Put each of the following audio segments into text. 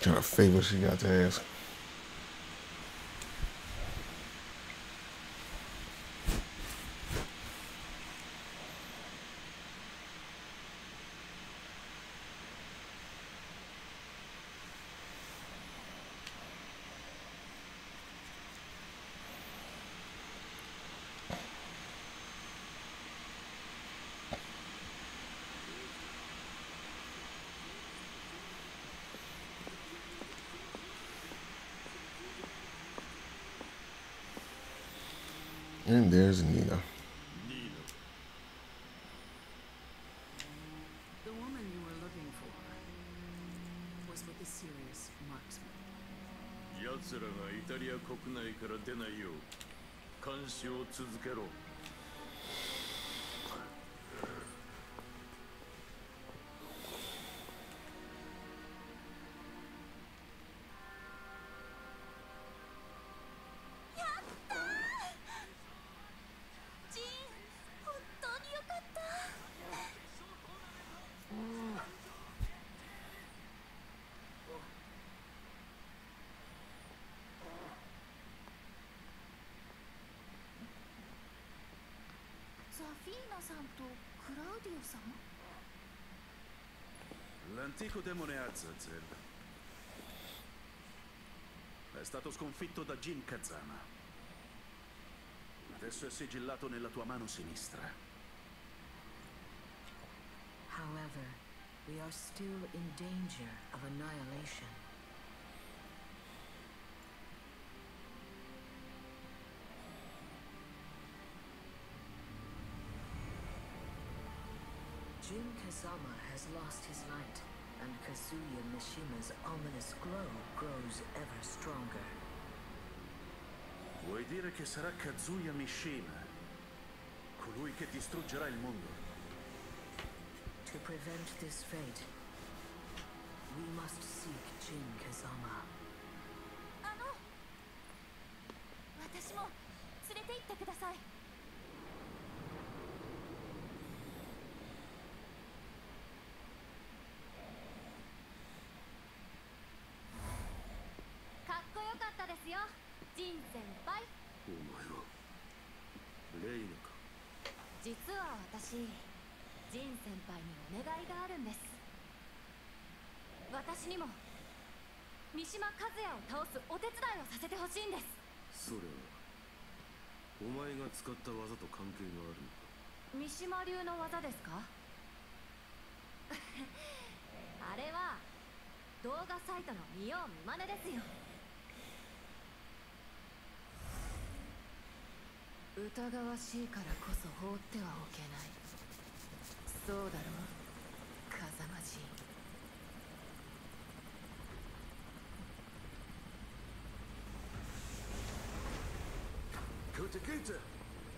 Trying to figure what she got to ask. And there's Nina. The woman you were looking for was with a serious marksman. 奴らがイタリア国内から出ないよう監視を続けろ L'antico demone Azazel è stato sconfitto da Jin Kazama. Adesso è sigillato nella tua mano sinistra. However, we are still in danger of annihilation. Jin Kazama has lost his light, and Kazuya Mishima's ominous glow grows ever stronger. Vuoi dire che sarà Kazuya Mishima, colui che distruggerà il mondo? To prevent this fate, we must seek Jin Kazama. あの私も連れて行ってください ジン先輩。お前はレイナか？実は私ジン先輩にお願いがあるんです。私にも三島和也を倒すお手伝いをさせてほしいんです。それはお前が使った技と関係があるのか？三島流の技ですか？あれは動画サイトの見よう見まねですよ疑わしいからこそ放ってはおけないそうだろう風間陣 Gute Güte!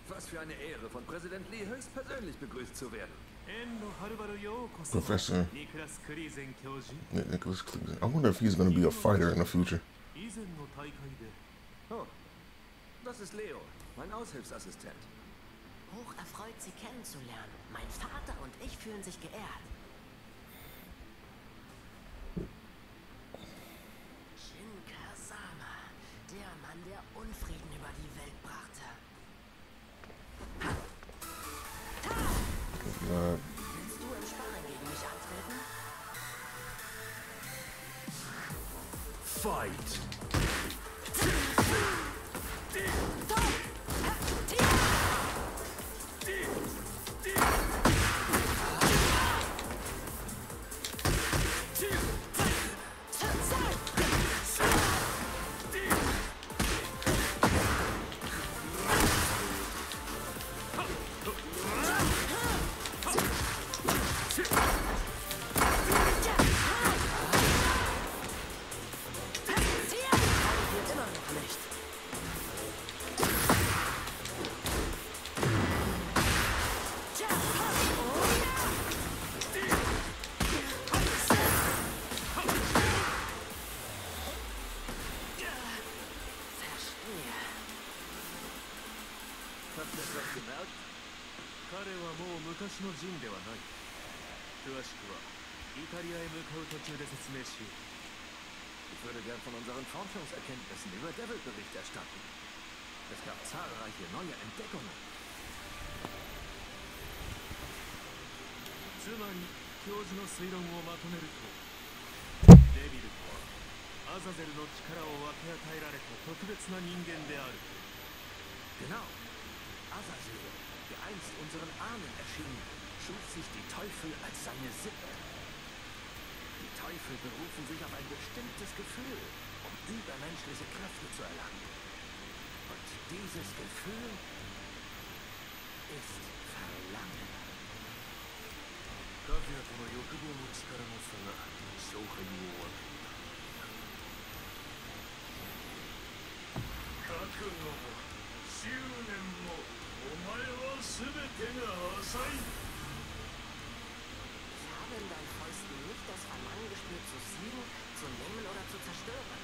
Was für eine Ehre, von Präsident Lee höchstpersönlich begrüßt zu werden. Professor Ni- Nicholas Cleveland. I wonder if he's going to be a fighter in the future. Oh, das ist Leo, mein Aushilfsassistent. Hoch erfreut, Sie kennenzulernen. Mein Vater und ich fühlen sich geehrt. Shin Kazama, der Mann, der Unfrieden über die Welt brachte. Uh, Willst du im Sparring gegen mich antreten? Fight! 彼はもう昔のジンではない詳しくはイタリアへ向かう途中で説明しよう Ich würde gern von unseren Forschungserkenntnissen über Devil Bericht erstatten. Es gab zahlreiche neue Entdeckungen. つまり教授の推論をまとめるとデビルとはアザゼルの力を分け与えられた特別な人間である Genau. Azazel, der einst unseren Ahnen erschien, schuf sich die Teufel als seine Sippe. Die Teufel berufen sich auf ein bestimmtes Gefühl, um übermenschliche Kräfte zu erlangen. Und dieses Gefühl ist Verlangen. カフィアとの欲望の力の差が勝敗を分け Ich habe in deinen Fäusten nicht das Verlangen gespürt, zu siegen, zu nehmen oder zu zerstören.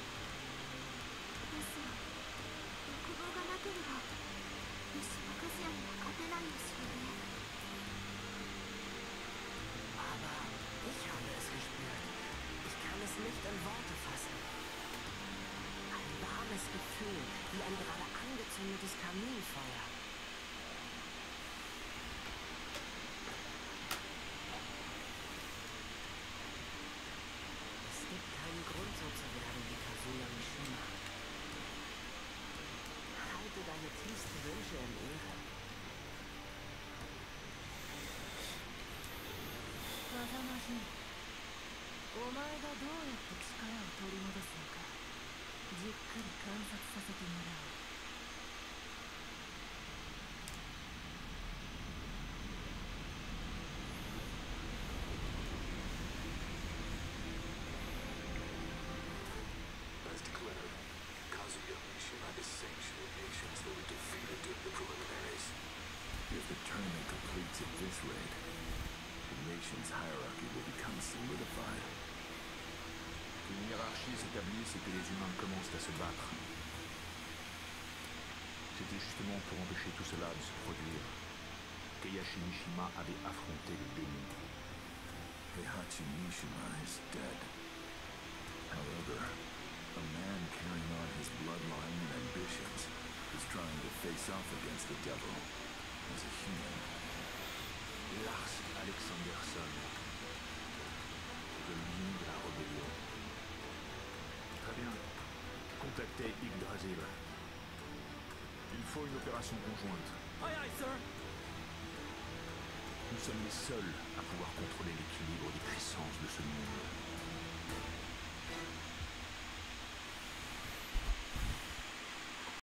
Aber ich habe es gespürt. Ich kann es nicht in Worte fassen. Ein warmes Gefühl, wie ein gerade angezündetes Kaminfeuer. 風間姫お前がどうやって力を取り戻すのかじっくり観察させてもらう commencent à se battre. C'était justement pour empêcher tout cela de se produire qu'Eyashi Mishima avait affronté le démon. Heihachi Mishima is dead. However, a man carrying on his bloodline and ambitions is trying to face off against the devil as a human. Lars Alexanderson, le lion de la rébellion. Très bien. Contactez Yggdrasil. Il faut une opération conjointe. Aye aye, sir Nous sommes les seuls à pouvoir contrôler l'équilibre des puissances